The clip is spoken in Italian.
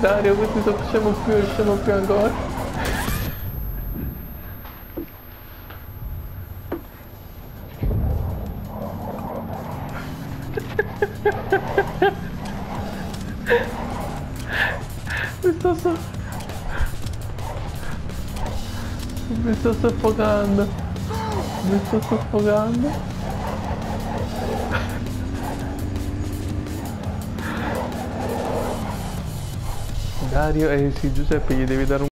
Dario, questi riusciamo più, riusciamo più ancora. Mi sto so... Mi sto soffocando. Mi sto soffocando. Dario, eh sì, Giuseppe, gli devi dare un